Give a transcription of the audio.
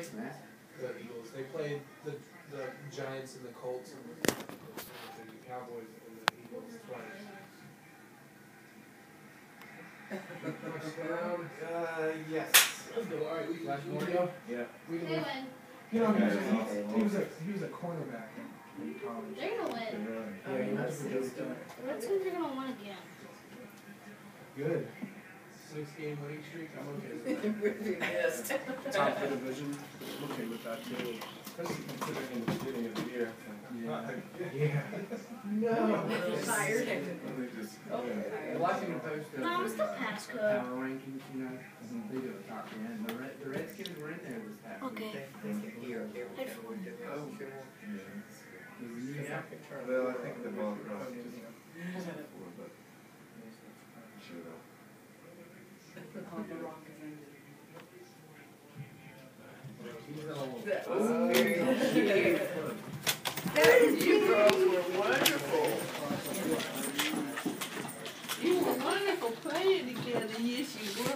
face mask. The Eagles. They played the the Giants and the Colts and the, the Cowboys and the Eagles twice. Touchdown. Uh, yes. Let's go. All right, we can. Flash we more can- go? Yeah. We can. They win. You know, he was, Okay, he, was a he was a cornerback in college. They're gonna win. Yeah, he went to Virginia. The Redskins are gonna win again. Good. Six game winning streak. I'm okay with that. Missed. Top of the division. Okay with that too. Especially considering the beginning of the year. Yeah. Yeah. No. Fired. They just, Oh, yeah. The Washington Post does No, it's the, still uh, past good. Power rankings, you know, they do a top ten. The Red, the Redskins were in there this past week. Okay. Oh, Yeah. yeah. Well, I think the ball crossed just before, but. that was you girls were wonderful. You wonderful playing together. Yes, you were.